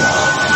Oh,